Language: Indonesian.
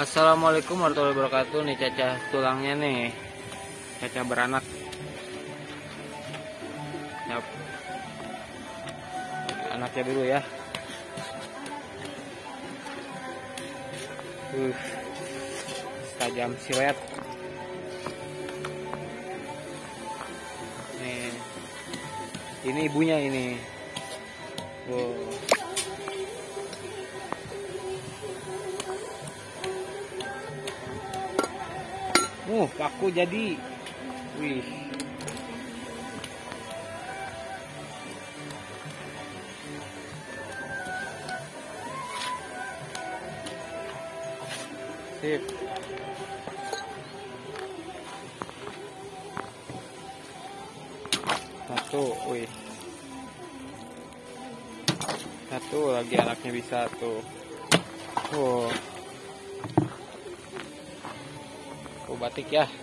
Assalamualaikum warahmatullahi wabarakatuh. Nih caca tulangnya nih. Caca beranak. Yap. anaknya dulu ya. Uh tajam silet nih. Ini ibunya ini. Wow Uh, paku jadi. Wih. Sip. Satu, wih. Satu lagi anaknya bisa tuh. Oh, batik ya.